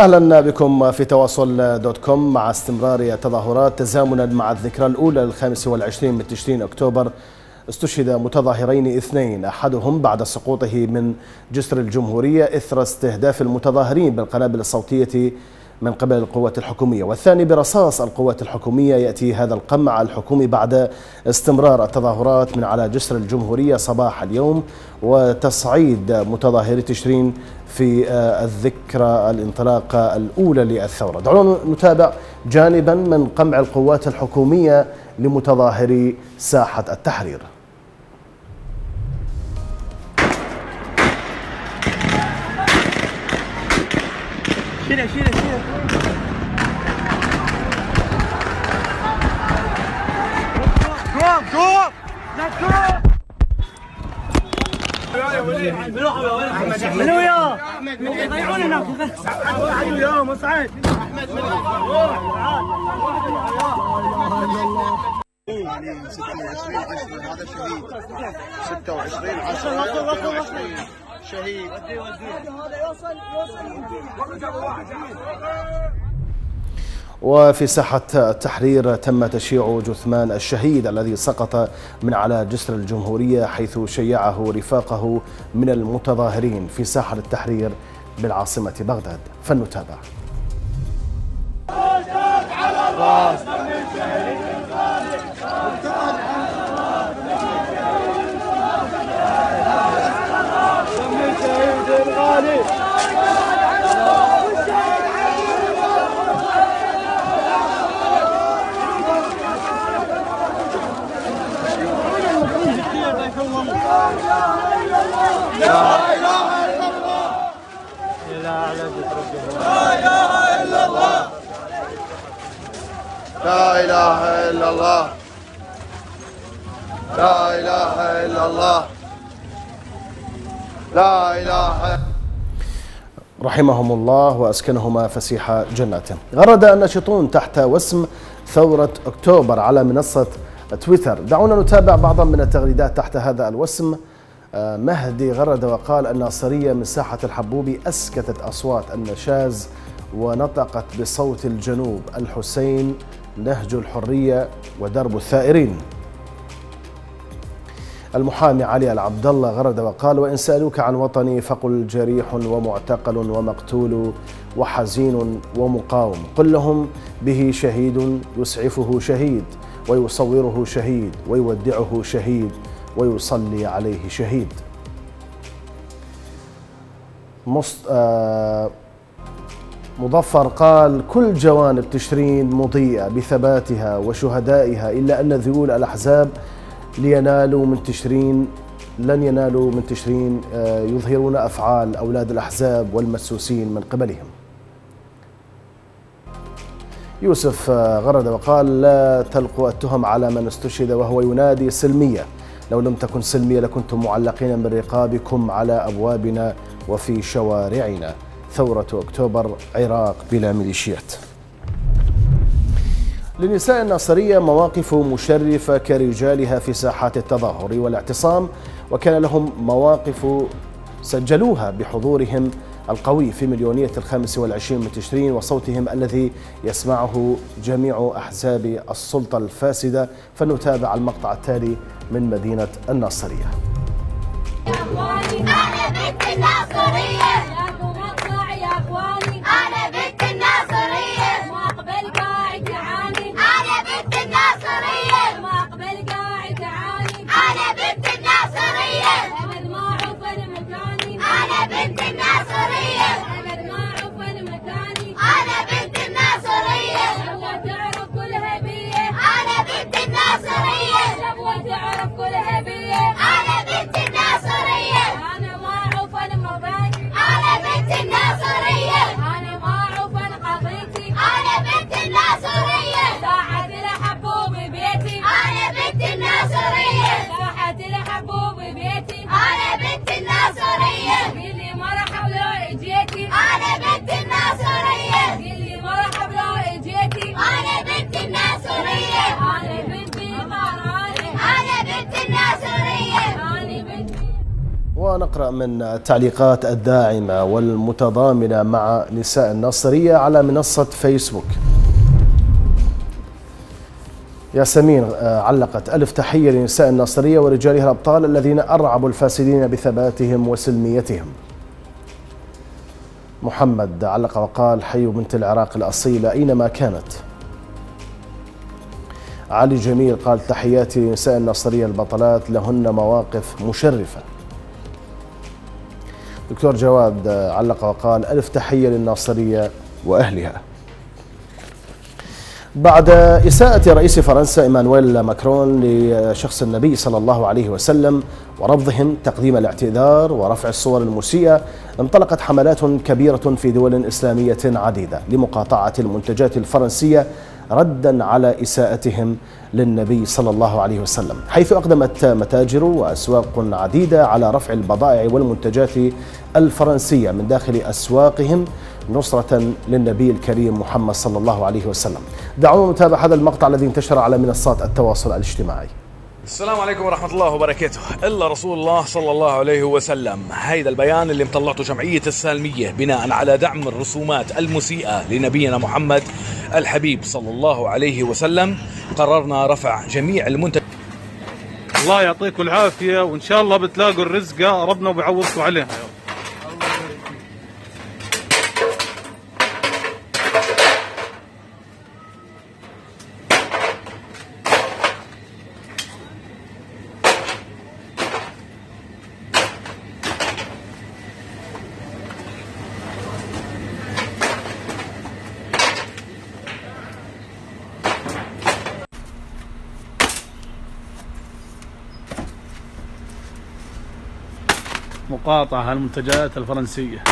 أهلا بكم في تواصل دوت كوم مع استمرار التظاهرات تزامنا مع الذكرى الأولى للخامس والعشرين من تشرين أكتوبر. استشهد متظاهرين اثنين أحدهم بعد سقوطه من جسر الجمهورية إثر استهداف المتظاهرين بالقنابل الصوتية من قبل القوات الحكومية. والثاني برصاص القوات الحكومية يأتي هذا القمع الحكومي بعد استمرار التظاهرات من على جسر الجمهورية صباح اليوم وتصعيد متظاهري تشرين في الذكرى الانطلاق الأولى للثورة. دعونا نتابع جانبا من قمع القوات الحكومية لمتظاهري ساحة التحرير. شيله شيله منو يا؟ يضيعون هناك يا مسعد هذا شهيد 26 10 22 شهيد وفي ساحة التحرير تم تشييع جثمان الشهيد الذي سقط من على جسر الجمهورية حيث شيعه رفاقه من المتظاهرين في ساحة التحرير بالعاصمة بغداد. فلنتابع. لا اله الا الله لا اله الا الله لا اله رحمهم الله وأسكنهما فسيح جناته غرد الناشطون تحت وسم ثورة أكتوبر على منصة تويتر. دعونا نتابع بعضا من التغريدات تحت هذا الوسم. مهدي غرد وقال الناصرية من ساحة الحبوب أسكتت أصوات النشاز ونطقت بصوت الجنوب. الحسين نهج الحرية ودرب الثائرين. المحامي علي العبد الله غرد وقال وإن سألوك عن وطني فقل جريح ومعتقل ومقتول وحزين ومقاوم. قل لهم به شهيد يسعفه شهيد ويصوره شهيد ويودعه شهيد ويصلي عليه شهيد. آه مظفر قال كل جوانب تشرين مضيئة بثباتها وشهدائها إلا أن ذيول الأحزاب لينالوا من تشرين لن ينالوا من تشرين آه، يظهرون أفعال أولاد الأحزاب والمسوسين من قبلهم يوسف آه، غرد وقال لا تلقوا التهم على من استشهد وهو ينادي سلمية لو لم تكن سلمية لكنتم معلقين من رقابكم على أبوابنا وفي شوارعنا. ثورة أكتوبر عراق بلا ميليشيات. لنساء الناصرية مواقف مشرفة كرجالها في ساحات التظاهر والاعتصام وكان لهم مواقف سجلوها بحضورهم القوي في مليونية الخامس والعشرين من تشرين وصوتهم الذي يسمعه جميع أحزاب السلطة الفاسدة. فلنتابع المقطع التالي من مدينة الناصرية. ونقرأ من التعليقات الداعمة والمتضامنة مع نساء الناصرية على منصة فيسبوك. ياسمين آه، علقت ألف تحية لنساء الناصرية ورجالها الأبطال الذين أرعبوا الفاسدين بثباتهم وسلميتهم. محمد علق وقال حي بنت العراق الأصيلة أينما كانت. علي جميل قال تحياتي لنساء الناصرية البطلات لهن مواقف مشرفة. دكتور جواد آه، علق وقال ألف تحية للناصرية وأهلها. بعد إساءة رئيس فرنسا إيمانويل ماكرون لشخص النبي صلى الله عليه وسلم ورفضهم تقديم الاعتذار ورفع الصور المسيئة انطلقت حملات كبيرة في دول إسلامية عديدة لمقاطعة المنتجات الفرنسية ردا على إساءتهم للنبي صلى الله عليه وسلم حيث أقدمت متاجر وأسواق عديدة على رفع البضائع والمنتجات الفرنسية من داخل أسواقهم نصرة للنبي الكريم محمد صلى الله عليه وسلم. دعونا نتابع هذا المقطع الذي انتشر على منصات التواصل الاجتماعي. السلام عليكم ورحمة الله وبركاته. إلا رسول الله صلى الله عليه وسلم. هيدا البيان اللي مطلعته جمعية السالمية بناء على دعم الرسومات المسيئة لنبينا محمد الحبيب صلى الله عليه وسلم. قررنا رفع جميع المنتج. الله يعطيكم العافية وإن شاء الله بتلاقوا الرزقة ربنا بيعوضكم عليها. مقاطعة المنتجات الفرنسية.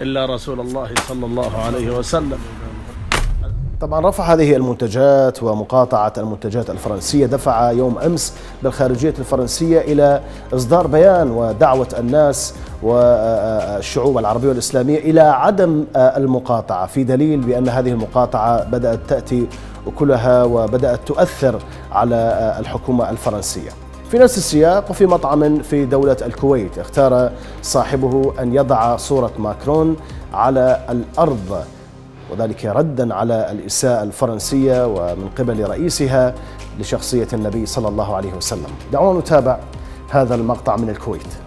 إلا رسول الله صلى الله عليه وسلم. طبعا رفع هذه المنتجات ومقاطعة المنتجات الفرنسية. دفع يوم أمس بالخارجية الفرنسية إلى إصدار بيان ودعوة الناس والشعوب العربية والإسلامية إلى عدم المقاطعة في دليل بأن هذه المقاطعة بدأت تأتي كلها وبدأت تؤثر على الحكومة الفرنسية. في نفس السياق وفي مطعم في دولة الكويت اختار صاحبه أن يضع صورة ماكرون على الأرض وذلك ردا على الإساءة الفرنسية ومن قبل رئيسها لشخصية النبي صلى الله عليه وسلم. دعونا نتابع هذا المقطع من الكويت.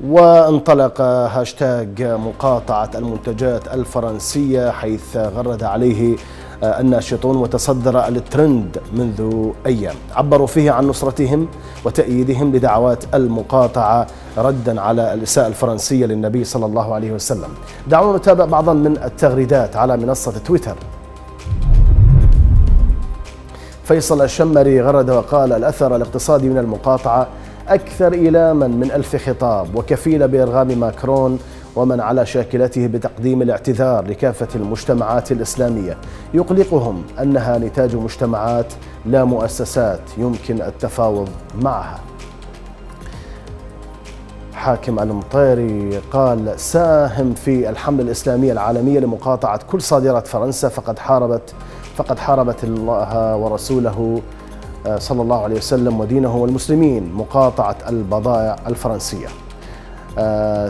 وانطلق هاشتاج مقاطعة المنتجات الفرنسية حيث غرد عليه الناشطون وتصدر الترند منذ أيام. عبروا فيه عن نصرتهم وتأييدهم لدعوات المقاطعة ردا على الإساءة الفرنسية للنبي صلى الله عليه وسلم. دعونا نتابع بعضا من التغريدات على منصة تويتر. فيصل الشمري غرد وقال الأثر الاقتصادي من المقاطعة أكثر إيلاما من ألف خطاب وكفيلة بإرغام ماكرون ومن على شاكلته بتقديم الاعتذار لكافة المجتمعات الإسلامية. يقلقهم أنها نتاج مجتمعات لا مؤسسات يمكن التفاوض معها. حاكم المطيري قال ساهم في الحملة الإسلامية العالمية لمقاطعة كل صادرات فرنسا فقد حاربت فقد حاربت الله ورسوله صلى الله عليه وسلم ودينه والمسلمين. مقاطعة البضائع الفرنسية. آه،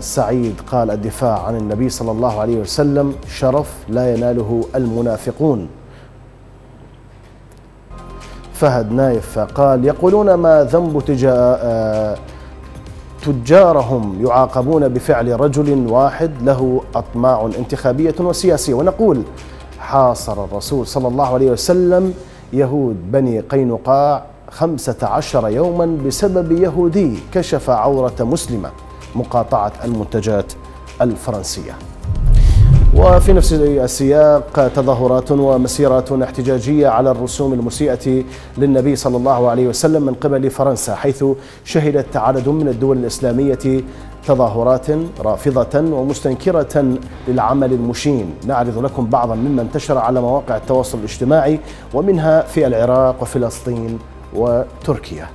سعيد قال الدفاع عن النبي صلى الله عليه وسلم شرف لا يناله المنافقون. فهد نايف قال يقولون ما ذنب تجا آه، تجارهم يعاقبون بفعل رجل واحد له أطماع انتخابية وسياسية. ونقول حاصر الرسول صلى الله عليه وسلم يهود بني قينقاع خمسة عشر يوما بسبب يهودي كشف عورة مسلمة. مقاطعة المنتجات الفرنسية. وفي نفس السياق تظاهرات ومسيرات احتجاجية على الرسوم المسيئة للنبي صلى الله عليه وسلم من قبل فرنسا حيث شهدت عدد من الدول الإسلامية تظاهرات رافضة ومستنكرة للعمل المشين. نعرض لكم بعضا مما انتشر على مواقع التواصل الاجتماعي ومنها في العراق وفلسطين وتركيا.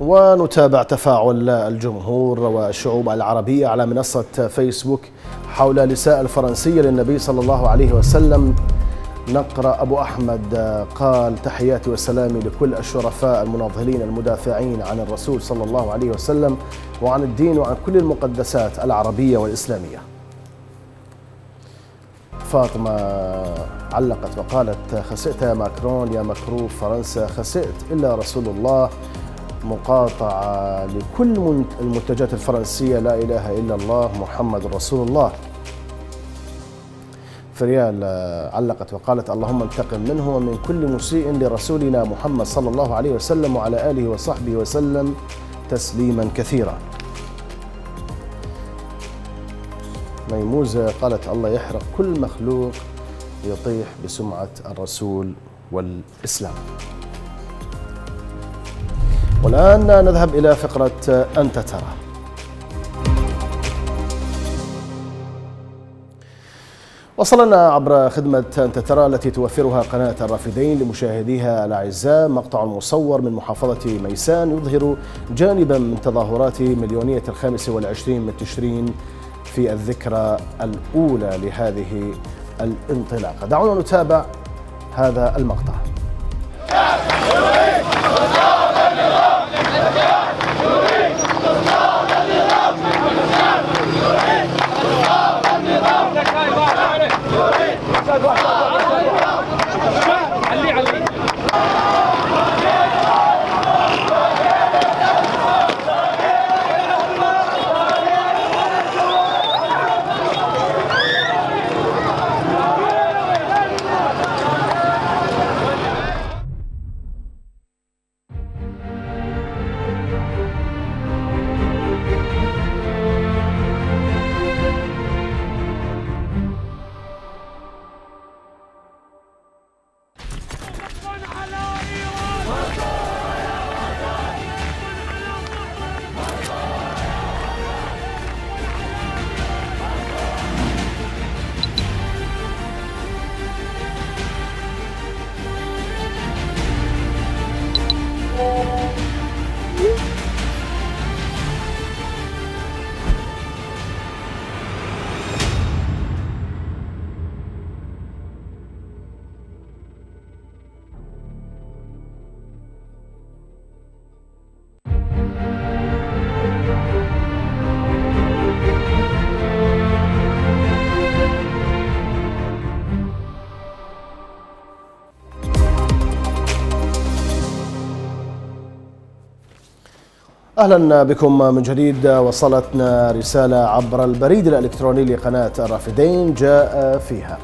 ونتابع تفاعل الجمهور والشعوب العربية على منصة فيسبوك حول الإساءة الفرنسية للنبي صلى الله عليه وسلم. نقرأ أبو أحمد قال تحياتي وسلامي لكل الشرفاء المناضلين المدافعين عن الرسول صلى الله عليه وسلم وعن الدين وعن كل المقدسات العربية والإسلامية. فاطمة علقت وقالت خسئت يا ماكرون يا مكروف فرنسا خسئت إلا رسول الله. مقاطعة لكل من- المنتجات الفرنسية لا إله إلا الله محمد رسول الله. فريال آه، علقت وقالت اللهم انتقم منه ومن كل مسيء لرسولنا محمد صلى الله عليه وسلم وعلى آله وصحبه وسلم تسليما كثيرا. ميموزة قالت الله يحرق كل مخلوق يطيح بسمعة الرسول والإسلام. والآن نذهب إلى فقرة أنت ترى. وصلنا عبر خدمة أنت ترى التي توفرها قناة الرافدين لمشاهديها الأعزاء. مقطع مصور من محافظة ميسان يظهر جانبا من تظاهرات مليونية الخامس والعشرين من تشرين في الذكرى الأولى لهذه الانطلاقة. دعونا نتابع هذا المقطع. أهلا بكم من جديد وصلتنا رسالة عبر البريد الإلكتروني لقناة الرافدين جاء فيها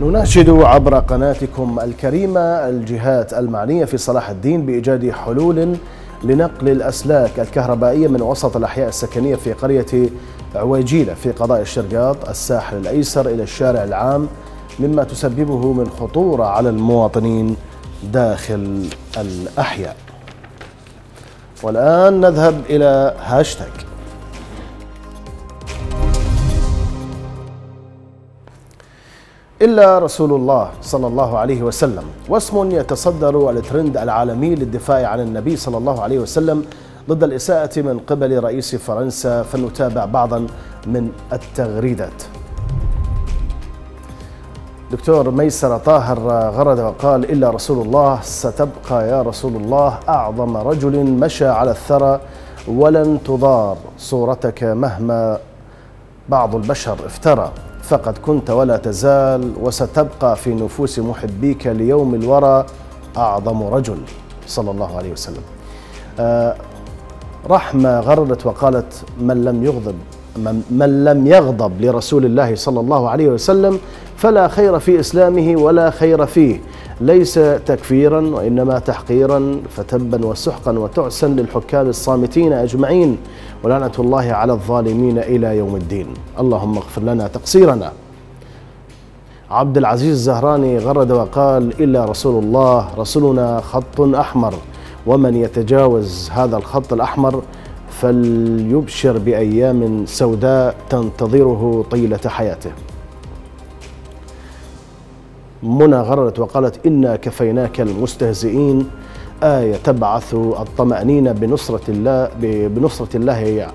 نناشد عبر قناتكم الكريمة الجهات المعنية في صلاح الدين بإيجاد حلول لنقل الأسلاك الكهربائية من وسط الأحياء السكنية في قرية عويجيلة في قضاء الشرقاط الساحل الأيسر إلى الشارع العام مما تسببه من خطورة على المواطنين داخل الأحياء. والآن نذهب إلى هاشتاج. إلا رسول الله صلى الله عليه وسلم واسم يتصدر الترند العالمي للدفاع عن النبي صلى الله عليه وسلم ضد الإساءة من قبل رئيس فرنسا فلنتابع بعضا من التغريدات. دكتور ميسر طاهر غرد وقال إلا رسول الله ستبقى يا رسول الله أعظم رجل مشى على الثرى ولن تضار صورتك مهما بعض البشر افترى. فقد كنت ولا تزال وستبقى في نفوس محبيك ليوم الورى أعظم رجل. صلى الله عليه وسلم. آه، رحمة غردت وقالت من لم يغضب من, لم يغضب لرسول الله صلى الله عليه وسلم فلا خير في إسلامه ولا خير فيه. ليس تكفيرا وإنما تحقيرا فتبا وسحقا وتعسا للحكام الصامتين أجمعين. ولعنة الله على الظالمين إلى يوم الدين. اللهم اغفر لنا تقصيرنا. عبد العزيز الزهراني غرد وقال إلا رسول الله رسولنا خط أحمر. ومن يتجاوز هذا الخط الأحمر فليبشر بأيام سوداء تنتظره طيلة حياته. منى غررت وقالت إنا كفيناك المستهزئين آية تبعث الطمأنينة بنصرة الله بنصرة الله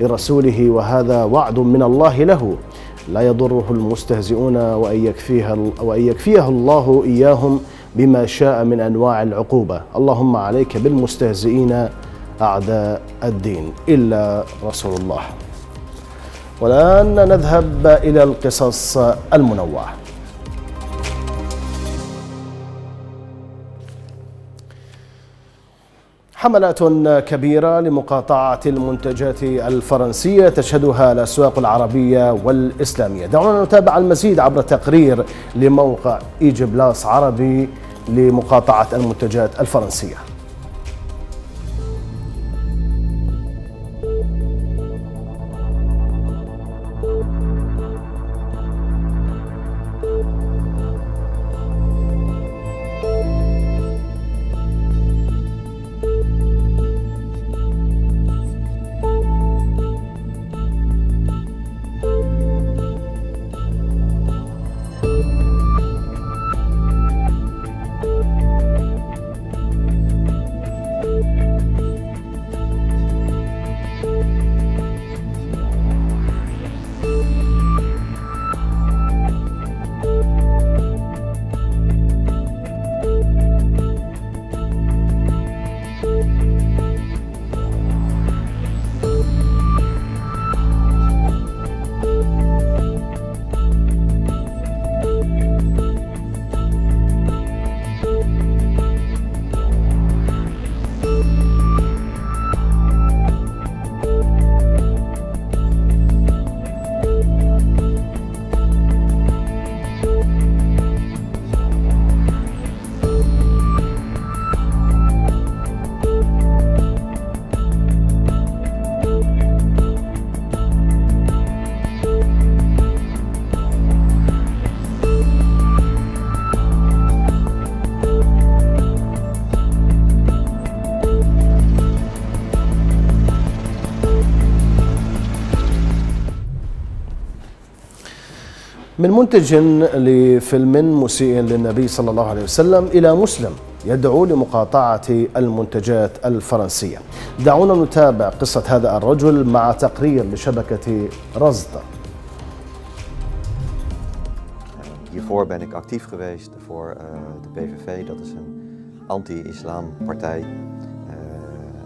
لرسوله وهذا وعد من الله له. لا يضره المستهزئون وأن يكفيها وأن يكفيه الله إياهم بما شاء من أنواع العقوبة. اللهم عليك بالمستهزئين أعداء الدين إلا رسول الله. والآن نذهب إلى القصص المنوعة. حملات كبيرة لمقاطعة المنتجات الفرنسية تشهدها الأسواق العربية والإسلامية. دعونا نتابع المزيد عبر تقرير لموقع إيجي بلاس عربي لمقاطعة المنتجات الفرنسية. من منتج لفيلم مسيء للنبي صلى الله عليه وسلم إلى مسلم يدعو لمقاطعة المنتجات الفرنسية دعونا نتابع قصة هذا الرجل مع تقرير لشبكة رصد Hiervoor ben ik actief geweest voor uh, de PVV. Dat is een anti-islam partij. Uh,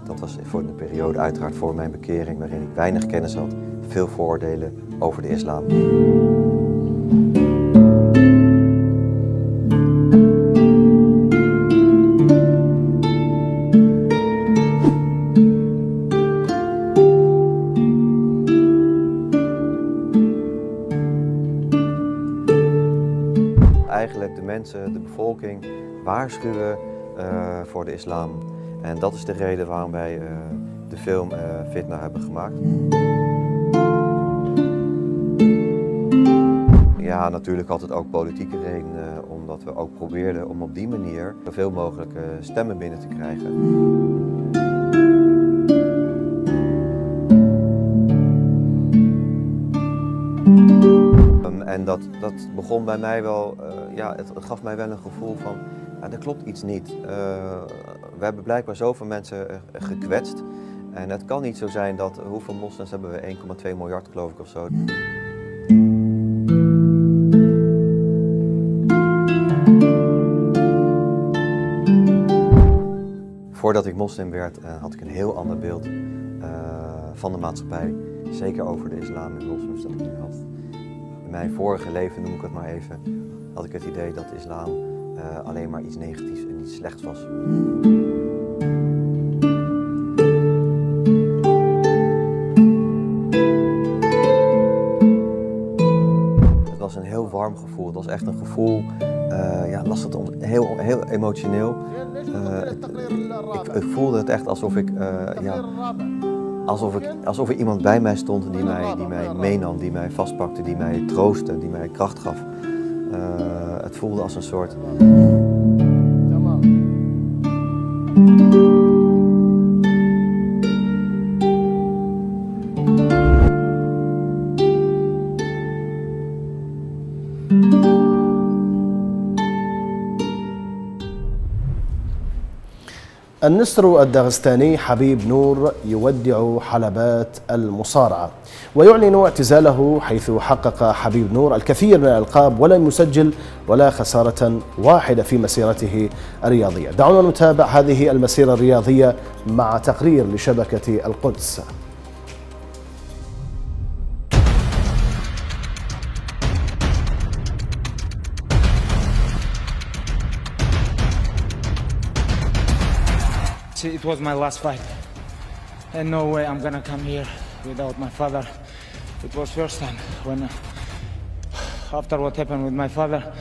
dat was voor de periode uiteraard voor mijn bekering, waarin ik weinig kennis had. Veel vooroordelen over de islam. De mensen, de bevolking waarschuwen uh, voor de islam. En dat is de reden waarom wij uh, de film uh, Fitna hebben gemaakt. Ja, natuurlijk had het ook politieke redenen, omdat we ook probeerden om op die manier zoveel mogelijk stemmen binnen te krijgen. En dat, dat begon bij mij wel, uh, ja, het, gaf mij wel een gevoel van, ja, er klopt iets niet. Uh, we hebben blijkbaar zoveel mensen gekwetst. En het kan niet zo zijn dat, hoeveel moslims hebben we? 1,2 miljard geloof ik of zo. Voordat ik moslim werd, had ik een heel ander beeld van de maatschappij. Zeker over de islam en moslims dat ik nu had. Mijn vorige leven, noem ik het maar even, had ik het idee dat islam uh, alleen maar iets negatiefs en iets slechts was. Het was een heel warm gevoel. Het was echt een gevoel, uh, ja, las het heel, heel emotioneel. Uh, ik, ik, voelde het echt alsof ik, ja, alsof, ik, alsof er iemand bij mij stond die mij, die mij meenam, die mij vastpakte, die mij troostte, die mij kracht gaf. Uh, het voelde als een soort. النسر الدغستاني حبيب نور يودع حلبات المصارعة ويعلن اعتزاله حيث حقق حبيب نور الكثير من الألقاب ولم يسجل ولا خسارة واحدة في مسيرته الرياضية. دعونا نتابع هذه المسيرة الرياضية مع تقرير لشبكة القدس. It was my last fight. And no way I'm gonna come here without my father. It was first time when, after what happened with my father,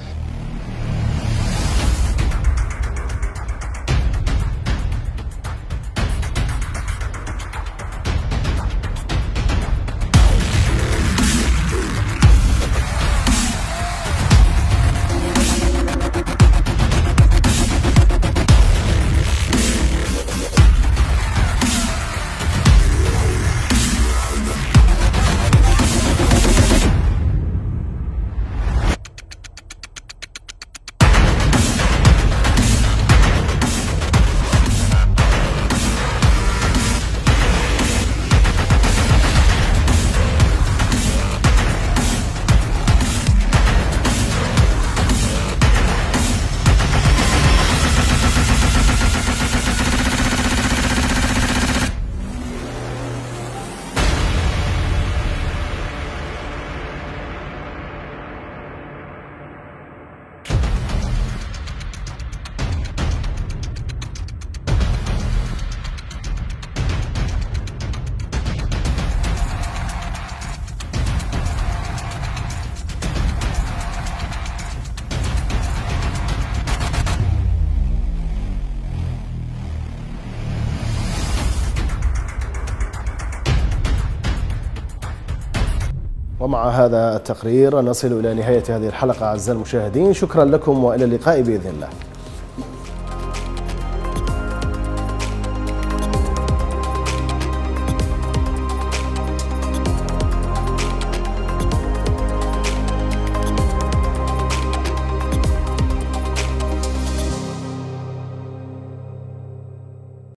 ومع هذا التقرير. نصل إلى نهاية هذه الحلقة أعزائي المشاهدين. شكرا لكم وإلى اللقاء بإذن الله.